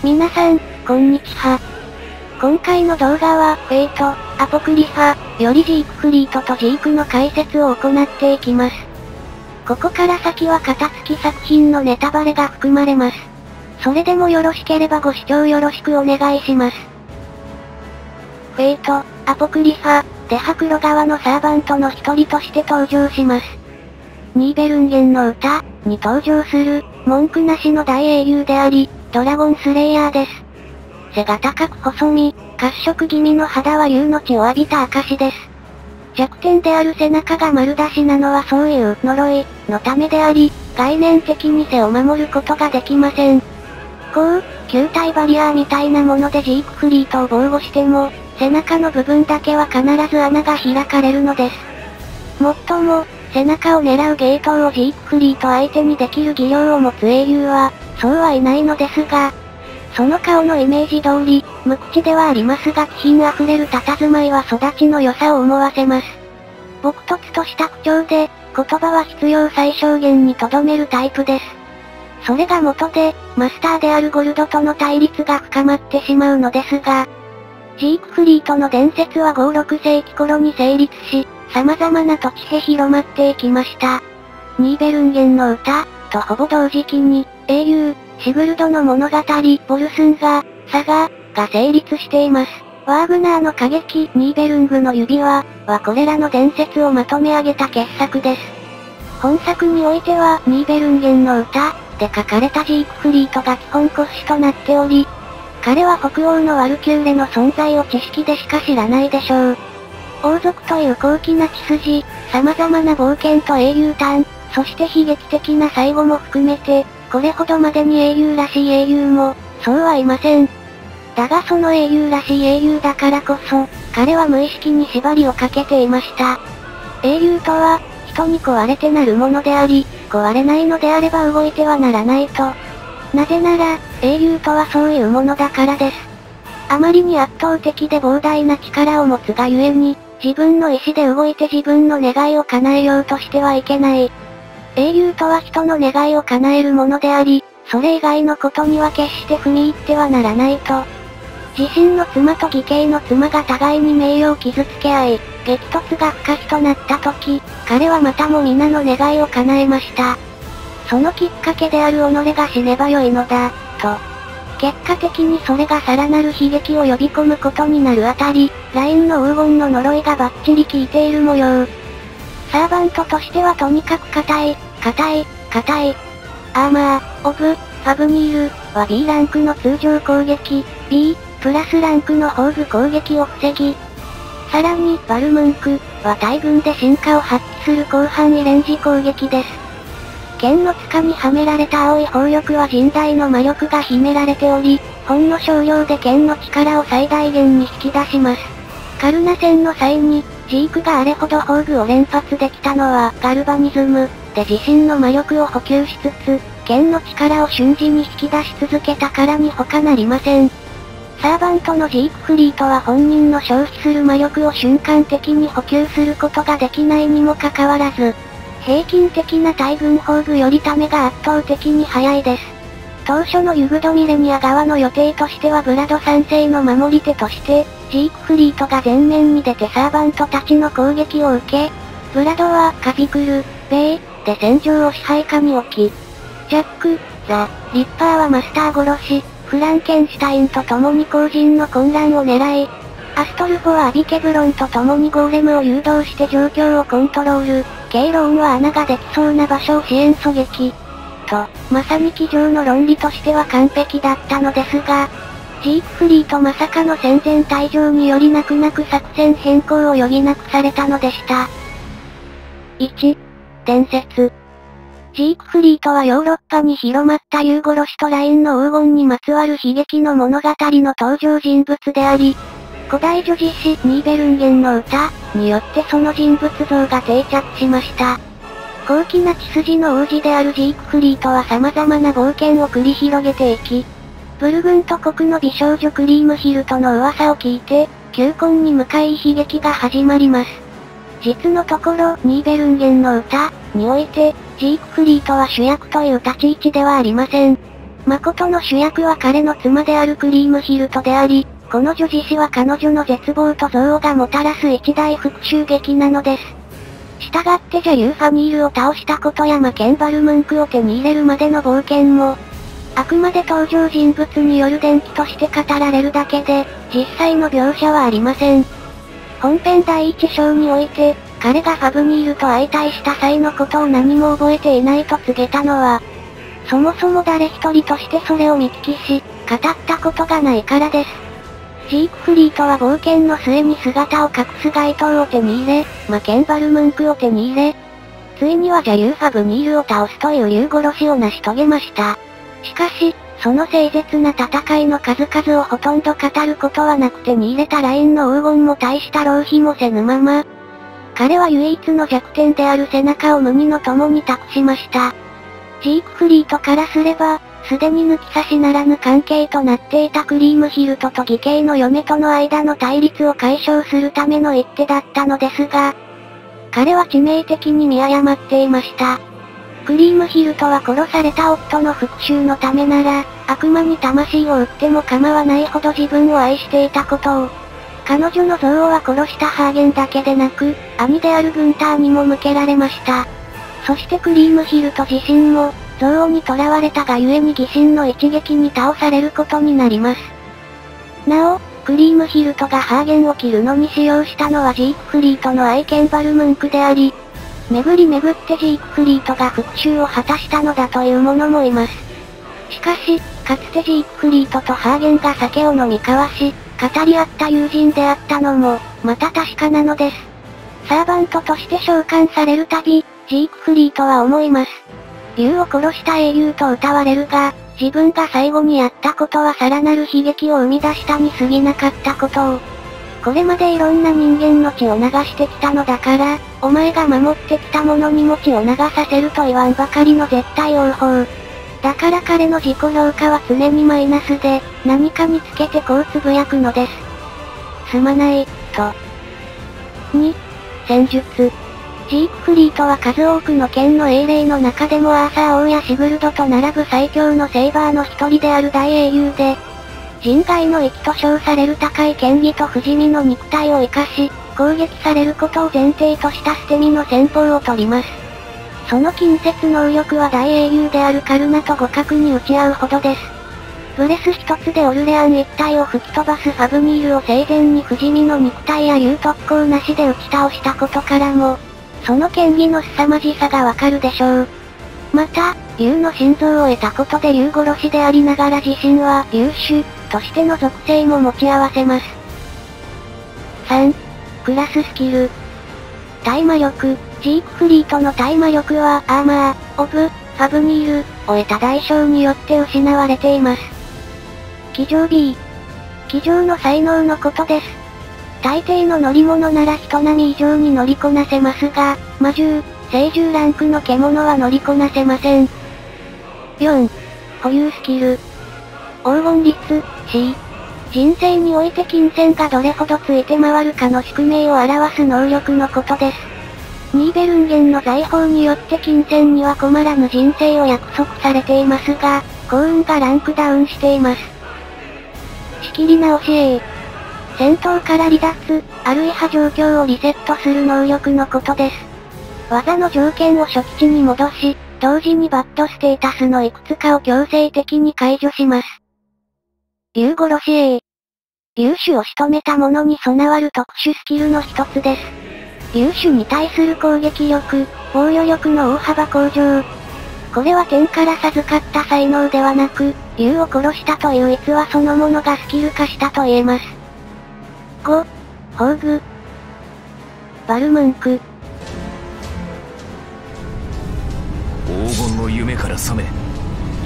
皆さん、こんにちは。今回の動画は、フェイト、アポクリファ、よりジークフリートとジークの解説を行っていきます。ここから先は型月作品のネタバレが含まれます。それでもよろしければご視聴よろしくお願いします。フェイト、アポクリファ、では黒側のサーバントの一人として登場します。ニーベルンゲンの歌に登場する、文句なしの大英雄であり、ドラゴンスレイヤーです。背が高く細身、褐色気味の肌は竜の血を浴びた証です。弱点である背中が丸出しなのはそういう呪いのためであり、概念的に背を守ることができません。こう、球体バリアーみたいなものでジークフリートを防護しても、背中の部分だけは必ず穴が開かれるのです。もっとも、背中を狙うゲートをジークフリート相手にできる技量を持つ英雄は、そうはいないのですが、その顔のイメージ通り、無口ではありますが気品あふれる佇まいは育ちの良さを思わせます。朴突とした口調で、言葉は必要最小限に留めるタイプです。それが元で、マスターであるゴルドとの対立が深まってしまうのですが、ジークフリートの伝説は5、6世紀頃に成立し、様々な土地へ広まっていきました。ニーベルンゲンの歌、とほぼ同時期に、英雄、シグルドの物語、ボルスンガ、サガ、が成立しています。ワーグナーの歌劇、ニーベルングの指輪、はこれらの伝説をまとめ上げた傑作です。本作においては、ニーベルンゲンの歌、で書かれたジークフリートが基本骨子となっており、彼は北欧のワルキューレの存在を知識でしか知らないでしょう。王族という高貴な血筋、様々な冒険と英雄譚、そして悲劇的な最後も含めて、これほどまでに英雄らしい英雄も、そうはいません。だがその英雄らしい英雄だからこそ、彼は無意識に縛りをかけていました。英雄とは、人に壊れてなるものであり、壊れないのであれば動いてはならないと。なぜなら、英雄とはそういうものだからです。あまりに圧倒的で膨大な力を持つがゆえに、自分の意志で動いて自分の願いを叶えようとしてはいけない。英雄とは人の願いを叶えるものであり、それ以外のことには決して踏み入ってはならないと。自身の妻と義兄の妻が互いに名誉を傷つけ合い、激突が不可避となった時、彼はまたも皆の願いを叶えました。そのきっかけである己が死ねばよいのだ、と。結果的にそれがさらなる悲劇を呼び込むことになるあたり、ラインの黄金の呪いがバッチリ効いている模様。サーバントとしてはとにかく硬い、硬い、硬い。アーマー、オブ、ファブニール、は B ランクの通常攻撃、B、プラスランクの宝具攻撃を防ぎ。さらに、バルムンク、は大群で進化を発揮する広範囲レンジ攻撃です。剣の塚にはめられた青い砲力は甚大の魔力が秘められており、ほんの少量で剣の力を最大限に引き出します。カルナ戦の際に、ジークがあれほど宝具を連発できたのは、ガルバニズム、で自身の魔力を補給しつつ、剣の力を瞬時に引き出し続けたからに他なりません。サーバントのジークフリートは本人の消費する魔力を瞬間的に補給することができないにもかかわらず、平均的な大軍宝具よりためが圧倒的に早いです。当初のユグドミレニア側の予定としてはブラド3世の守り手として、ジークフリートが前面に出てサーバントたちの攻撃を受け、ブラドはカビクル、ベイ、で戦場を支配下に置き、ジャック、ザ、リッパーはマスター殺し、フランケンシュタインと共に後人の混乱を狙い、アストルフォはアビケブロンと共にゴーレムを誘導して状況をコントロール、ケイローンは穴ができそうな場所を支援狙撃。と、まさに机上の論理としては完璧だったのですが、ジークフリーとまさかの戦前退場により泣く泣く作戦変更を余儀なくされたのでした。1、伝説。ジークフリートはヨーロッパに広まったユーゴロシとラインの黄金にまつわる悲劇の物語の登場人物であり、古代女子誌ニーベルンゲンの歌によってその人物像が定着しました。高貴な血筋の王子であるジークフリートは様々な冒険を繰り広げていき、ブルグンと国の美少女クリームヒルとの噂を聞いて、求婚に向かい悲劇が始まります。実のところ、ニーベルンゲンの歌において、ジークフリートは主役という立ち位置ではありません。誠の主役は彼の妻であるクリームヒルトであり、この女自死は彼女の絶望と憎悪がもたらす一大復讐劇なのです。従ってジャユーファニールを倒したことやマケンバルムンクを手に入れるまでの冒険も、あくまで登場人物による伝記として語られるだけで、実際の描写はありません。本編第一章において、彼がファブニールと相対した際のことを何も覚えていないと告げたのは、そもそも誰一人としてそれを見聞きし、語ったことがないからです。ジークフリートは冒険の末に姿を隠す街灯を手に入れ、マケンバルムンクを手に入れ、ついにはジャユーファブニールを倒すという竜殺しを成し遂げました。しかし、その誠実な戦いの数々をほとんど語ることはなく手に入れたラインの黄金も大した浪費もせぬまま、彼は唯一の弱点である背中を無二の友に託しました。ジークフリートからすれば、すでに抜き差しならぬ関係となっていたクリームヒルトと義兄の嫁との間の対立を解消するための一手だったのですが、彼は致命的に見誤っていました。クリームヒルトは殺された夫の復讐のためなら、悪魔に魂を売っても構わないほど自分を愛していたことを。彼女の憎悪は殺したハーゲンだけでなく、兄であるグンターにも向けられました。そしてクリームヒルト自身も、憎悪に囚われたがゆえに疑心の一撃に倒されることになります。なお、クリームヒルトがハーゲンを切るのに使用したのはジークフリートの愛犬バルムンクであり、巡り巡ってジークフリートが復讐を果たしたのだという者もいます。しかし、かつてジークフリートとハーゲンが酒を飲み交わし、語り合った友人であったのも、また確かなのです。サーバントとして召喚されるたび、ジークフリートは思います。竜を殺した英雄と歌われるが、自分が最後にやったことはさらなる悲劇を生み出したに過ぎなかったことを。これまでいろんな人間の血を流してきたのだから、お前が守ってきたものにも血を流させると言わんばかりの絶対王法。だから彼の自己評価は常にマイナスで、何かにつけてこうつぶやくのです。すまない、と。2、戦術。ジークフリートは数多くの剣の英霊の中でもアーサー王やシグルドと並ぶ最強のセイバーの一人である大英雄で、人外の域と称される高い剣技と不死身の肉体を活かし、攻撃されることを前提とした捨て身の戦法を取ります。その近接能力は大英雄であるカルナと互角に打ち合うほどです。ブレス一つでオルレアン一体を吹き飛ばすファブニールを生前に不死身の肉体や竜特攻なしで打ち倒したことからも、その剣技の凄まじさがわかるでしょう。また、竜の心臓を得たことで竜殺しでありながら自身は竜種としての属性も持ち合わせます。3. クラススキル。大魔力、ジークフリートの大魔力はアーマー、オブ、ファブニールを得た代償によって失われています。騎乗 B。騎乗の才能のことです。大抵の乗り物なら人並み以上に乗りこなせますが、魔獣、聖獣ランクの獣は乗りこなせません。4. 保有スキル。黄金率、C。人生において金銭がどれほどついて回るかの宿命を表す能力のことです。ニーベルンゲンの財宝によって金銭には困らぬ人生を約束されていますが、幸運がランクダウンしています。仕切り直し A。戦闘から離脱、あるいは状況をリセットする能力のことです。技の条件を初期値に戻し、同時にバッドステータスのいくつかを強制的に解除します。竜殺し A。竜種を仕留めた者に備わる特殊スキルの一つです。竜種に対する攻撃力、防御力の大幅向上。これは天から授かった才能ではなく、竜を殺したという逸話そのものがスキル化したと言えます。5、宝具。バルムンク。黄金の夢から覚め、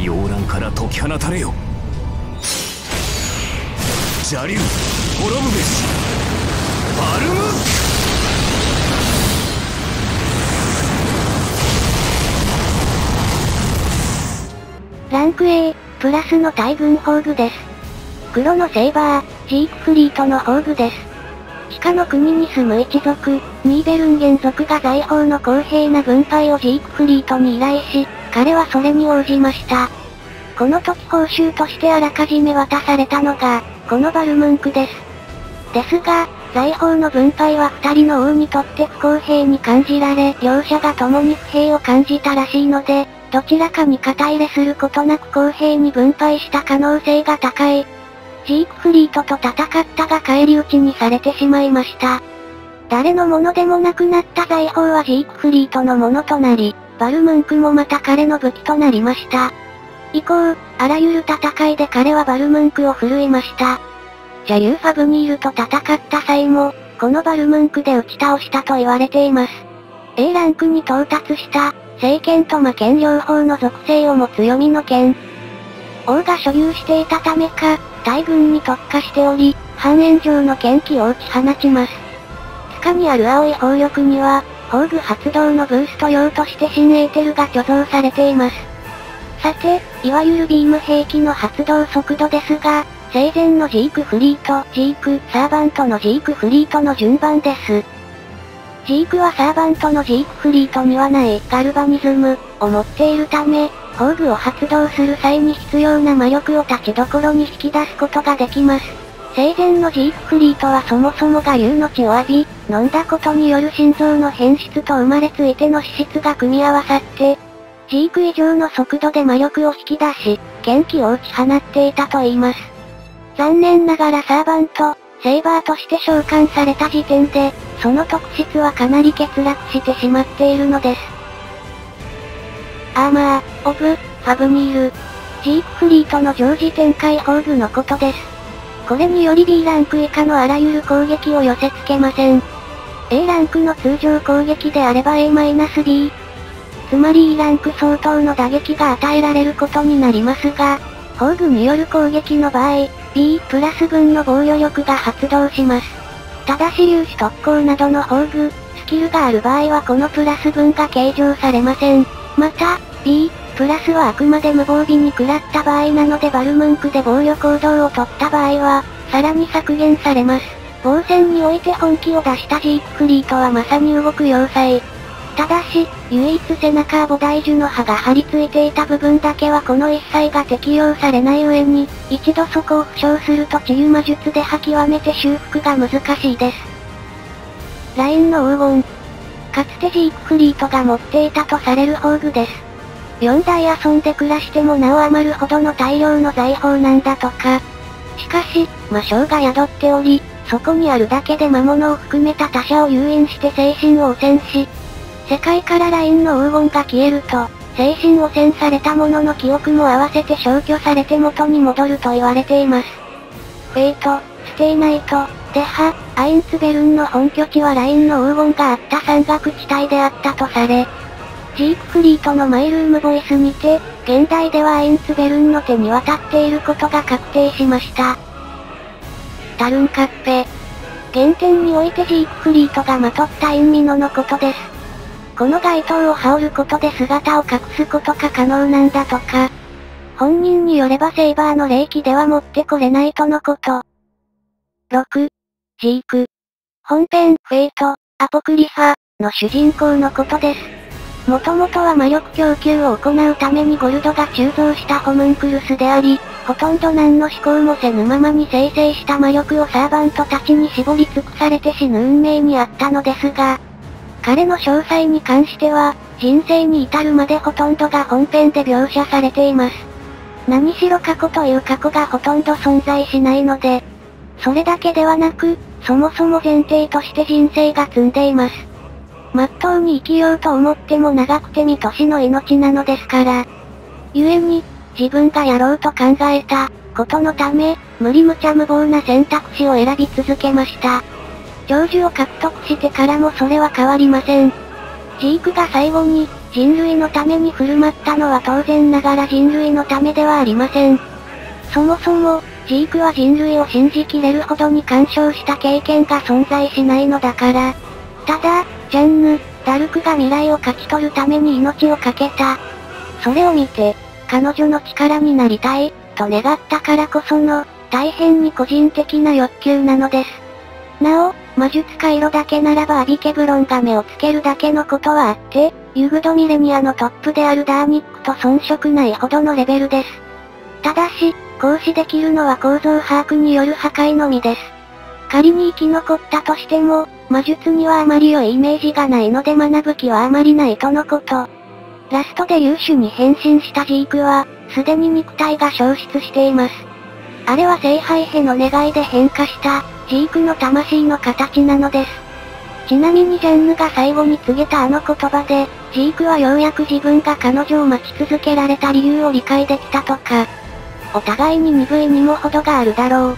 洋蘭から解き放たれよ。邪竜、滅ぶべし。バルム？ランク A、プラスの大軍宝具です。黒のセイバー、ジークフリートの宝具です。地下の国に住む一族、ニーベルンゲン族が財宝の公平な分配をジークフリートに依頼し、彼はそれに応じました。この時報酬としてあらかじめ渡されたのが、このバルムンクです。ですが、財宝の分配は二人の王にとって不公平に感じられ、両者が共に不平を感じたらしいので、どちらかに肩入れすることなく公平に分配した可能性が高い。ジークフリートと戦ったが返り討ちにされてしまいました。誰のものでもなくなった財宝はジークフリートのものとなり、バルムンクもまた彼の武器となりました。以降、あらゆる戦いで彼はバルムンクを振るいました。ジャユーファブニールと戦った際も、このバルムンクで打ち倒したと言われています。A ランクに到達した、聖剣と魔剣両方の属性を持つ読みの剣。王が所有していたためか、大軍に特化しており、半円状の剣気を打ち放ちます。地下にある青い砲力には、宝具発動のブースト用として新エーテルが貯蔵されています。さて、いわゆるビーム兵器の発動速度ですが、生前のジークフリート、ジーク、サーバントのジークフリートの順番です。ジークはサーバントのジークフリートにはないガルバニズムを持っているため、宝具を発動する際に必要な魔力を立ちどころに引き出すことができます。生前のジークフリートはそもそもが竜の血を浴び、飲んだことによる心臓の変質と生まれついての資質が組み合わさって、ジーク以上の速度で魔力を引き出し、元気を打ち放っていたと言います。残念ながらサーバント、セイバーとして召喚された時点で、その特質はかなり欠落してしまっているのです。アーマー、オブ、ファブニール。ジークフリートの常時展開宝具のことです。これにより B ランク以下のあらゆる攻撃を寄せ付けません。A ランクの通常攻撃であれば A-B。つまり E ランク相当の打撃が与えられることになりますが、宝具による攻撃の場合、B プラス分の防御力が発動します。ただし粒子特攻などの宝具、スキルがある場合はこのプラス分が計上されません。また、B、プラスはあくまで無防備に食らった場合なのでバルムンクで防御行動を取った場合は、さらに削減されます。防戦において本気を出したジークフリートはまさに動く要塞。ただし、唯一背中菩提樹の葉が張り付いていた部分だけはこの一切が適用されない上に、一度そこを負傷すると治癒魔術で吐き極めて修復が難しいです。ラインの黄金。かつてジークフリートが持っていたとされる宝具です。4代遊んで暮らしてもなお余るほどの大量の財宝なんだとか。しかし、魔性が宿っており、そこにあるだけで魔物を含めた他者を誘引して精神を汚染し、世界からラインの黄金が消えると、精神汚染された者のの記憶も合わせて消去されて元に戻ると言われています。フェイト、ステイナイト、では、アインツベルンの本拠地はラインの黄金があった山岳地帯であったとされ、ジークフリートのマイルームボイスにて、現代ではアインツベルンの手に渡っていることが確定しました。タルンカッペ。原典においてジークフリートがまとったインミノのことです。この外套を羽織ることで姿を隠すことが可能なんだとか。本人によればセイバーの霊基では持ってこれないとのこと。6. ジーク。本編、フェイト、アポクリファ、の主人公のことです。もともとは魔力供給を行うためにゴルドが鋳造したホムンクルスであり、ほとんど何の思考もせぬままに生成した魔力をサーバントたちに絞り尽くされて死ぬ運命にあったのですが、彼の詳細に関しては、人生に至るまでほとんどが本編で描写されています。何しろ過去という過去がほとんど存在しないので、それだけではなく、そもそも前提として人生が積んでいます。まっとうに生きようと思っても長くて見年の命なのですから。故に、自分がやろうと考えた、ことのため、無理無茶無謀な選択肢を選び続けました。長寿を獲得してからもそれは変わりません。ジークが最後に、人類のために振る舞ったのは当然ながら人類のためではありません。そもそも、ジークは人類を信じきれるほどに干渉した経験が存在しないのだから。ただ、ジャンヌ、ダルクが未来を勝ち取るために命を懸けた。それを見て、彼女の力になりたい、と願ったからこその、大変に個人的な欲求なのです。なお、魔術回路だけならばアビケブロンが目をつけるだけのことはあって、ユグドミレニアのトップであるダーニックと遜色ないほどのレベルです。ただし、行使できるのは構造把握による破壊のみです。仮に生き残ったとしても、魔術にはあまり良いイメージがないので学ぶ気はあまりないとのこと。ラストで優秀に変身したジークは、すでに肉体が消失しています。あれは聖杯への願いで変化した、ジークの魂の形なのです。ちなみにジャンヌが最後に告げたあの言葉で、ジークはようやく自分が彼女を待ち続けられた理由を理解できたとか。お互いに鈍いにも程があるだろう。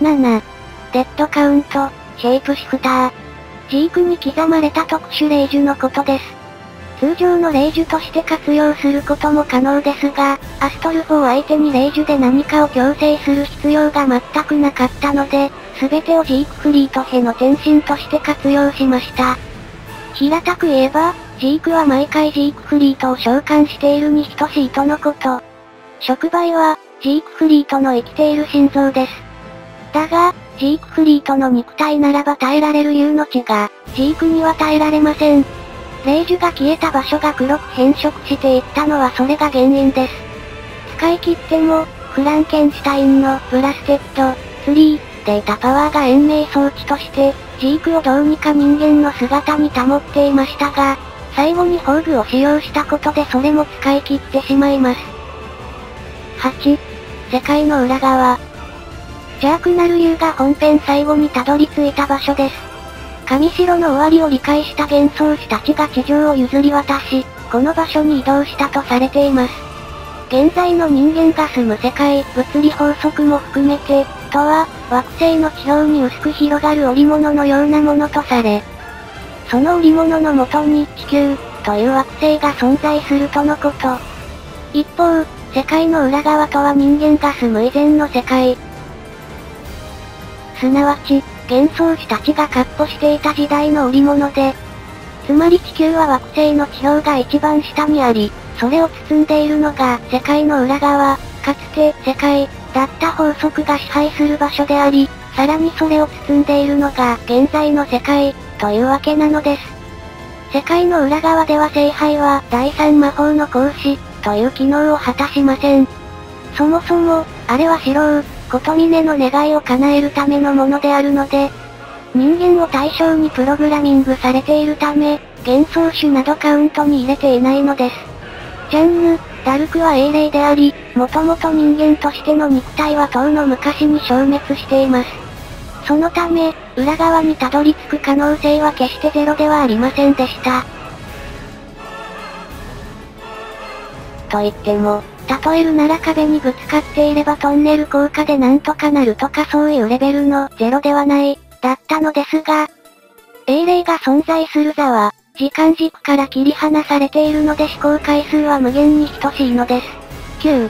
7. デッドカウント、シェイプシフター。ジークに刻まれた特殊霊樹のことです。通常の霊樹として活用することも可能ですが、アストルフを相手に霊樹で何かを強制する必要が全くなかったので、すべてをジークフリートへの転身として活用しました。平たく言えば、ジークは毎回ジークフリートを召喚しているに等しいとのこと。触媒は、ジークフリートの生きている心臓です。だが、ジークフリートの肉体ならば耐えられる竜の血が、ジークには耐えられません。令呪が消えた場所が黒く変色していったのはそれが原因です。使い切っても、フランケンシュタインのブラステッドツリーでいたパワーが延命装置として、ジークをどうにか人間の姿に保っていましたが、最後に宝具を使用したことでそれも使い切ってしまいます。8、世界の裏側。邪悪なる竜が本編最後にたどり着いた場所です。上城の終わりを理解した幻想士たちが地上を譲り渡し、この場所に移動したとされています。現在の人間が住む世界、物理法則も含めて、とは、惑星の地表に薄く広がる織物のようなものとされ、その織物のもとに地球、という惑星が存在するとのこと。一方、世界の裏側とは人間が住む以前の世界。すなわち、幻想士たちが闊歩していた時代の織物で、つまり地球は惑星の地表が一番下にあり、それを包んでいるのが世界の裏側、かつて世界だった法則が支配する場所であり、さらにそれを包んでいるのが現在の世界というわけなのです。世界の裏側では聖杯は第三魔法の行使という機能を果たしません。そもそも、あれは白う、琴峰の願いを叶えるためのものであるので、人間を対象にプログラミングされているため、幻想種などカウントに入れていないのです。ジャンヌ、ダルクは英霊であり、もともと人間としての肉体は遠の昔に消滅しています。そのため、裏側にたどり着く可能性は決してゼロではありませんでした。と言っても、例えるなら壁にぶつかっていればトンネル効果でなんとかなるとかそういうレベルのゼロではない、だったのですが、英霊が存在する座は、時間軸から切り離されているので思考回数は無限に等しいのです。9.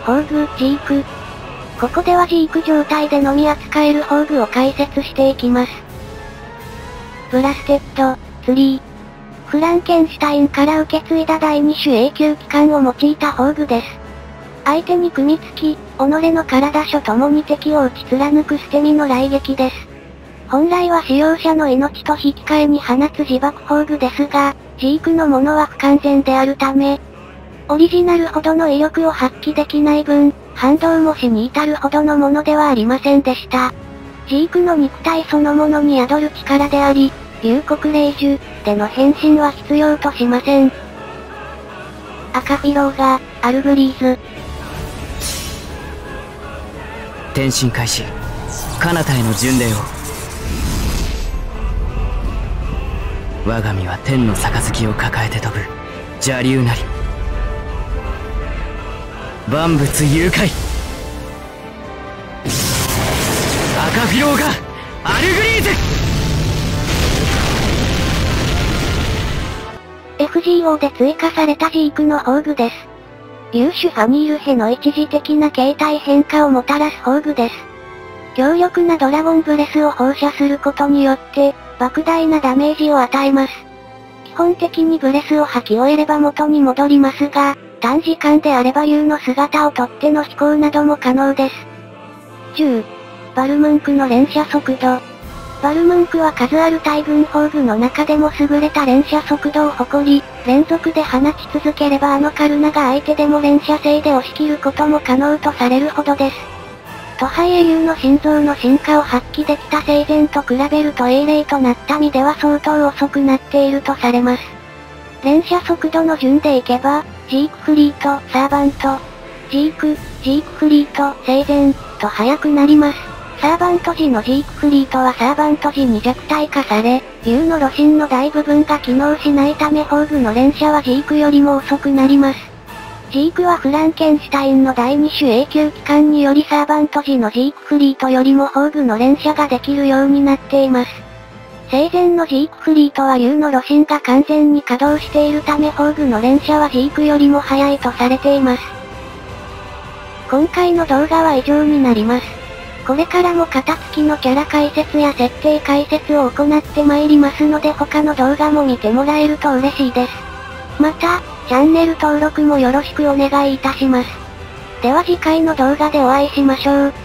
宝具、ジーク。ここではジーク状態でのみ扱える宝具を解説していきます。ブラステッド、ツリー。フランケンシュタインから受け継いだ第2種永久機関を用いた宝具です。相手に組みつき、己の体諸共に敵を打ち貫く捨て身の雷撃です。本来は使用者の命と引き換えに放つ自爆宝具ですが、ジークのものは不完全であるため、オリジナルほどの威力を発揮できない分、反動も死に至るほどのものではありませんでした。ジークの肉体そのものに宿る力であり、龍国霊樹での変身は必要としません。赤フィローガ、アルブリーズ。転身開始。彼方への巡礼を。我が身は天の杯を抱えて飛ぶ邪竜なり万物誘拐赤フィローガアルグリーズ FGO で追加されたジークの宝具です。粒子ファニールヘの一時的な形態変化をもたらす宝具です。強力なドラゴンブレスを放射することによって、莫大なダメージを与えます。基本的にブレスを吐き終えれば元に戻りますが、短時間であれば竜の姿をとっての飛行なども可能です。10. バルムンクの連射速度。バルムンクは数ある大軍砲具の中でも優れた連射速度を誇り、連続で放ち続ければあのカルナが相手でも連射制で押し切ることも可能とされるほどです。都ハイ英雄の心臓の進化を発揮できた生前と比べると英霊となった身では相当遅くなっているとされます。連射速度の順でいけば、ジークフリート、サーバント、ジーク、ジークフリート、生前、と速くなります。サーバント時のジークフリートはサーバント時に弱体化され、竜の路線の大部分が機能しないため宝具の連射はジークよりも遅くなります。ジークはフランケンシュタインの第二種永久期間によりサーバント時のジークフリートよりも宝具の連射ができるようになっています。生前のジークフリートは竜の路線が完全に稼働しているため宝具の連射はジークよりも速いとされています。今回の動画は以上になります。これからも型付きのキャラ解説や設定解説を行って参りますので他の動画も見てもらえると嬉しいです。また、チャンネル登録もよろしくお願いいたします。では次回の動画でお会いしましょう。